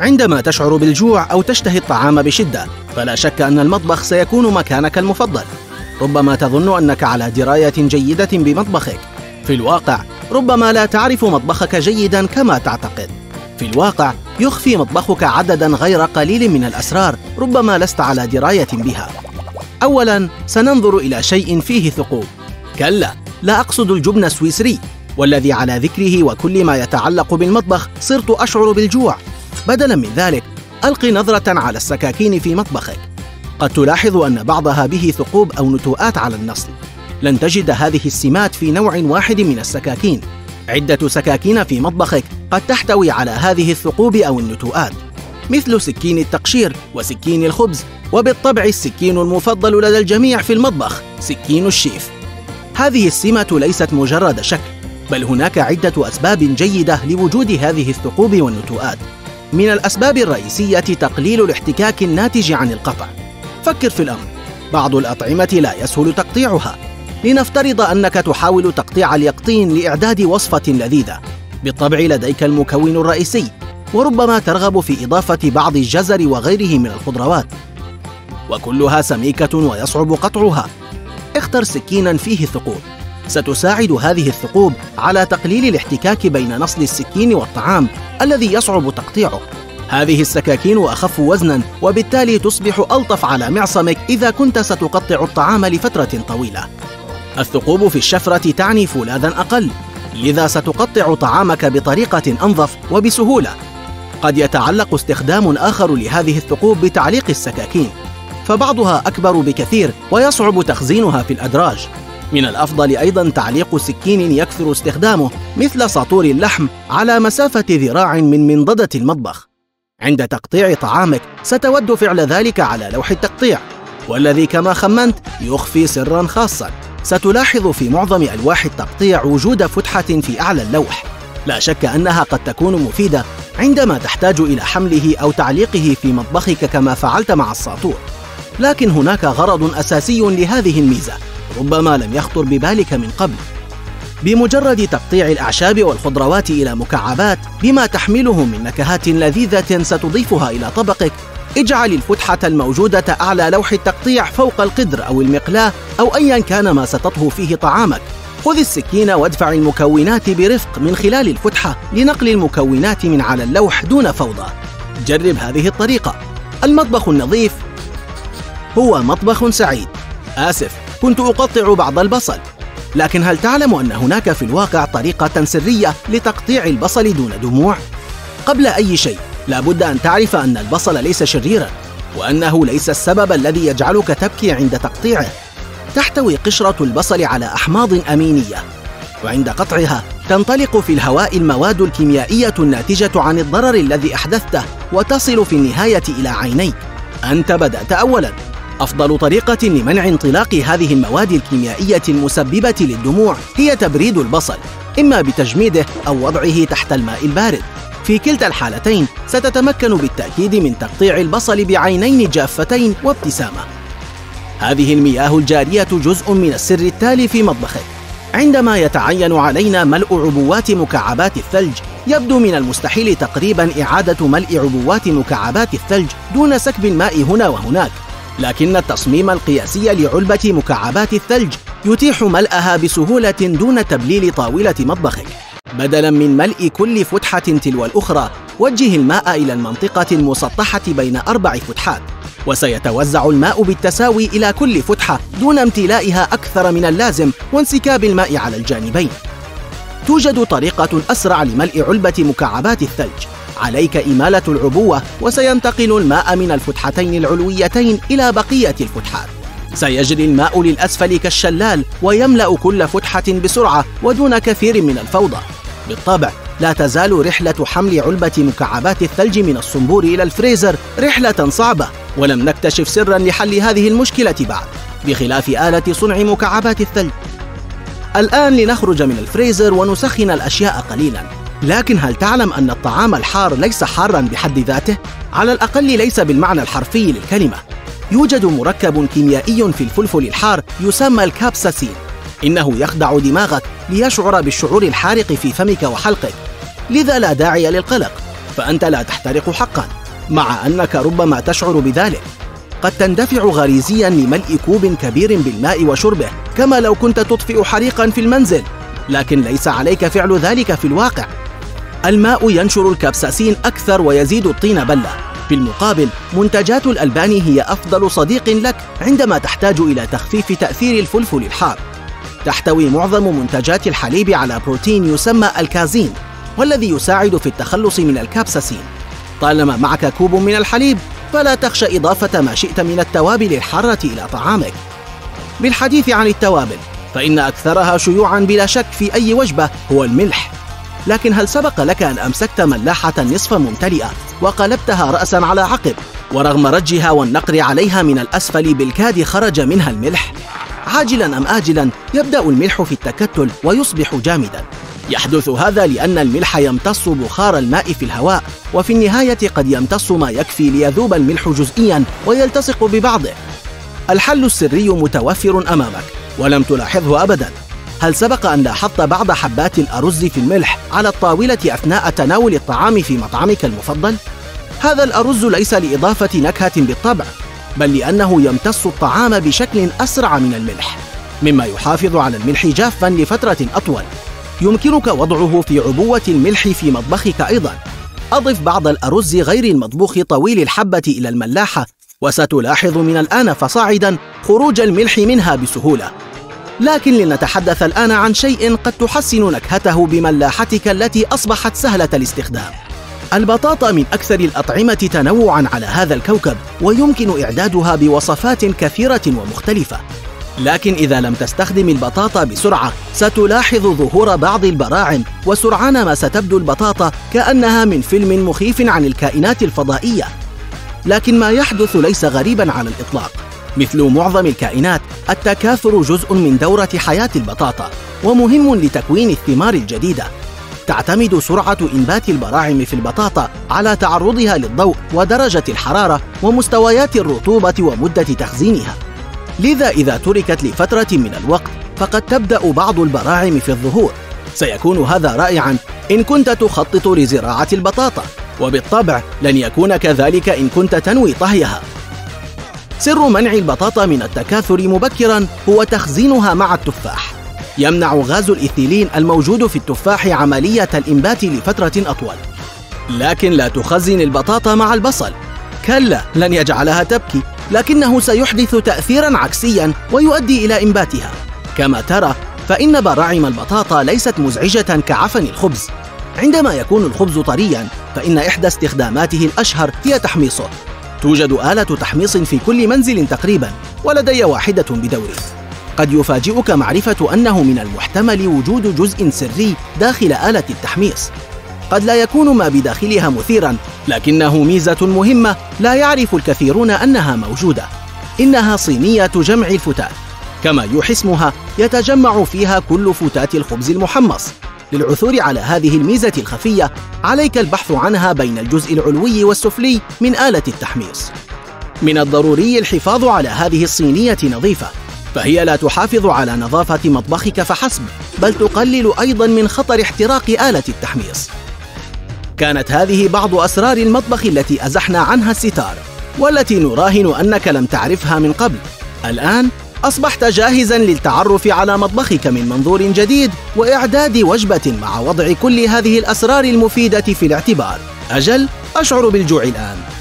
عندما تشعر بالجوع أو تشتهي الطعام بشدة فلا شك أن المطبخ سيكون مكانك المفضل. ربما تظن أنك على دراية جيدة بمطبخك. في الواقع ربما لا تعرف مطبخك جيدا كما تعتقد. في الواقع يخفي مطبخك عددا غير قليل من الأسرار ربما لست على دراية بها. أولا سننظر إلى شيء فيه ثقوب. كلا لا أقصد الجبن السويسري. والذي على ذكره وكل ما يتعلق بالمطبخ صرت أشعر بالجوع. بدلا من ذلك ألق نظرة على السكاكين في مطبخك. قد تلاحظ أن بعضها به ثقوب أو نتوءات على النصل. لن تجد هذه السمات في نوع واحد من السكاكين. عدة سكاكين في مطبخك قد تحتوي على هذه الثقوب أو النتوءات. مثل سكين التقشير وسكين الخبز وبالطبع السكين المفضل لدى الجميع في المطبخ سكين الشيف. هذه السمة ليست مجرد شكل بل هناك عدة أسباب جيدة لوجود هذه الثقوب والنتوءات. من الأسباب الرئيسية تقليل الاحتكاك الناتج عن القطع. فكر في الأمر. بعض الأطعمة لا يسهل تقطيعها. لنفترض أنك تحاول تقطيع اليقطين لإعداد وصفة لذيذة. بالطبع لديك المكون الرئيسي وربما ترغب في إضافة بعض الجزر وغيره من الخضروات. وكلها سميكة ويصعب قطعها. اختر سكينا فيه ثقوب ستساعد هذه الثقوب على تقليل الاحتكاك بين نصل السكين والطعام الذي يصعب تقطيعه. هذه السكاكين أخف وزنا وبالتالي تصبح ألطف على معصمك إذا كنت ستقطع الطعام لفترة طويلة. الثقوب في الشفرة تعني فولاذا أقل. لذا ستقطع طعامك بطريقة أنظف وبسهولة قد يتعلق استخدام آخر لهذه الثقوب بتعليق السكاكين. فبعضها أكبر بكثير ويصعب تخزينها في الأدراج. من الأفضل أيضا تعليق سكين يكثر استخدامه مثل ساطور اللحم على مسافة ذراع من منضدة المطبخ. عند تقطيع طعامك ستود فعل ذلك على لوح التقطيع. والذي كما خمنت يخفي سرا خاصا. ستلاحظ في معظم ألواح التقطيع وجود فتحة في أعلى اللوح. لا شك أنها قد تكون مفيدة عندما تحتاج إلى حمله أو تعليقه في مطبخك كما فعلت مع الساطور. لكن هناك غرض أساسي لهذه الميزة. ربما لم يخطر ببالك من قبل. بمجرد تقطيع الأعشاب والخضروات إلى مكعبات بما تحمله من نكهات لذيذة ستضيفها إلى طبقك اجعل الفتحة الموجودة أعلى لوح التقطيع فوق القدر أو المقلاة أو أيا كان ما ستطهو فيه طعامك. خذ السكين وادفع المكونات برفق من خلال الفتحة لنقل المكونات من على اللوح دون فوضى. جرب هذه الطريقة. المطبخ النظيف هو مطبخ سعيد. آسف. كنت أقطع بعض البصل. لكن هل تعلم أن هناك في الواقع طريقة سرية لتقطيع البصل دون دموع؟ قبل أي شيء لابد أن تعرف أن البصل ليس شريرا وأنه ليس السبب الذي يجعلك تبكي عند تقطيعه. تحتوي قشرة البصل على أحماض أمينية وعند قطعها تنطلق في الهواء المواد الكيميائية الناتجة عن الضرر الذي أحدثته وتصل في النهاية إلى عينيك. أنت بدأت أولاً. أفضل طريقة لمنع انطلاق هذه المواد الكيميائية المسببة للدموع هي تبريد البصل إما بتجميده أو وضعه تحت الماء البارد. في كلتا الحالتين ستتمكن بالتأكيد من تقطيع البصل بعينين جافتين وابتسامة. هذه المياه الجارية جزء من السر التالي في مطبخك عندما يتعين علينا ملء عبوات مكعبات الثلج يبدو من المستحيل تقريبا إعادة ملء عبوات مكعبات الثلج دون سكب الماء هنا وهناك. لكن التصميم القياسي لعلبة مكعبات الثلج يتيح ملأها بسهولة دون تبليل طاولة مطبخك. بدلاً من ملء كل فتحة تلو الأخرى، وجه الماء إلى المنطقة المسطحة بين أربع فتحات، وسيتوزع الماء بالتساوي إلى كل فتحة دون امتلائها أكثر من اللازم وانسكاب الماء على الجانبين. توجد طريقة أسرع لملء علبة مكعبات الثلج، عليك إمالة العبوة وسينتقل الماء من الفتحتين العلويتين إلى بقية الفتحات. سيجري الماء للأسفل كالشلال ويملأ كل فتحة بسرعة ودون كثير من الفوضى. بالطبع لا تزال رحلة حمل علبة مكعبات الثلج من الصنبور إلى الفريزر رحلة صعبة ولم نكتشف سرا لحل هذه المشكلة بعد بخلاف آلة صنع مكعبات الثلج. الآن لنخرج من الفريزر ونسخن الأشياء قليلا. لكن هل تعلم أن الطعام الحار ليس حارا بحد ذاته؟ على الأقل ليس بالمعنى الحرفي للكلمة. يوجد مركب كيميائي في الفلفل الحار يسمى الكابساسين. إنه يخدع دماغك ليشعر بالشعور الحارق في فمك وحلقك. لذا لا داعي للقلق فأنت لا تحترق حقا مع أنك ربما تشعر بذلك. قد تندفع غريزيا لملء كوب كبير بالماء وشربه كما لو كنت تطفئ حريقا في المنزل. لكن ليس عليك فعل ذلك في الواقع. الماء ينشر الكبساسين أكثر ويزيد الطين بلة. في المقابل منتجات الألبان هي أفضل صديق لك عندما تحتاج إلى تخفيف تأثير الفلفل الحار. تحتوي معظم منتجات الحليب على بروتين يسمى الكازين والذي يساعد في التخلص من الكابساسين طالما معك كوب من الحليب فلا تخشى إضافة ما شئت من التوابل الحارة إلى طعامك. بالحديث عن التوابل فإن أكثرها شيوعا بلا شك في أي وجبة هو الملح. لكن هل سبق لك أن أمسكت ملاحة نصف ممتلئة وقلبتها رأسا على عقب ورغم رجها والنقر عليها من الأسفل بالكاد خرج منها الملح؟ عاجلا أم آجلا يبدأ الملح في التكتل ويصبح جامدا. يحدث هذا لأن الملح يمتص بخار الماء في الهواء وفي النهاية قد يمتص ما يكفي ليذوب الملح جزئيا ويلتصق ببعضه. الحل السري متوفر أمامك ولم تلاحظه أبدا. هل سبق أن لاحظت بعض حبات الأرز في الملح على الطاولة أثناء تناول الطعام في مطعمك المفضل؟ هذا الأرز ليس لإضافة نكهة بالطبع بل لأنه يمتص الطعام بشكل أسرع من الملح مما يحافظ على الملح جافا لفترة أطول. يمكنك وضعه في عبوة الملح في مطبخك أيضا. أضف بعض الأرز غير المطبوخ طويل الحبة إلى الملاحة وستلاحظ من الآن فصاعدا خروج الملح منها بسهولة. لكن لنتحدث الآن عن شيء قد تحسن نكهته بملاحتك التي أصبحت سهلة الاستخدام. البطاطا من أكثر الأطعمة تنوعا على هذا الكوكب ويمكن إعدادها بوصفات كثيرة ومختلفة. لكن إذا لم تستخدم البطاطا بسرعة ستلاحظ ظهور بعض البراعم وسرعان ما ستبدو البطاطا كأنها من فيلم مخيف عن الكائنات الفضائية. لكن ما يحدث ليس غريبا على الإطلاق. مثل معظم الكائنات التكاثر جزء من دورة حياة البطاطا ومهم لتكوين الثمار الجديدة. تعتمد سرعة إنبات البراعم في البطاطا على تعرضها للضوء ودرجة الحرارة ومستويات الرطوبة ومدة تخزينها. لذا إذا تركت لفترة من الوقت فقد تبدأ بعض البراعم في الظهور. سيكون هذا رائعا إن كنت تخطط لزراعة البطاطا وبالطبع لن يكون كذلك إن كنت تنوي طهيها. سر منع البطاطا من التكاثر مبكرا هو تخزينها مع التفاح. يمنع غاز الإيثيلين الموجود في التفاح عملية الإنبات لفترة أطول. لكن لا تخزن البطاطا مع البصل. كلا لن يجعلها تبكي لكنه سيحدث تأثيرا عكسيا ويؤدي إلى إنباتها. كما ترى فإن براعم البطاطا ليست مزعجة كعفن الخبز. عندما يكون الخبز طريا فإن إحدى استخداماته الأشهر هي تحميصه. توجد آلة تحميص في كل منزل تقريبا ولدي واحدة بدوري. قد يفاجئك معرفة أنه من المحتمل وجود جزء سري داخل آلة التحميص. قد لا يكون ما بداخلها مثيرا لكنه ميزة مهمة لا يعرف الكثيرون أنها موجودة. إنها صينية جمع الفتات. كما يوحي اسمها يتجمع فيها كل فتات الخبز المحمص. للعثور على هذه الميزة الخفية عليك البحث عنها بين الجزء العلوي والسفلي من آلة التحميص. من الضروري الحفاظ على هذه الصينية نظيفة فهي لا تحافظ على نظافة مطبخك فحسب بل تقلل أيضا من خطر احتراق آلة التحميص. كانت هذه بعض أسرار المطبخ التي أزحنا عنها الستار والتي نراهن أنك لم تعرفها من قبل. الآن أصبحت جاهزا للتعرف على مطبخك من منظور جديد وإعداد وجبة مع وضع كل هذه الأسرار المفيدة في الاعتبار. أجل أشعر بالجوع الآن.